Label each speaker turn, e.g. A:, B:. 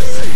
A: Yeah.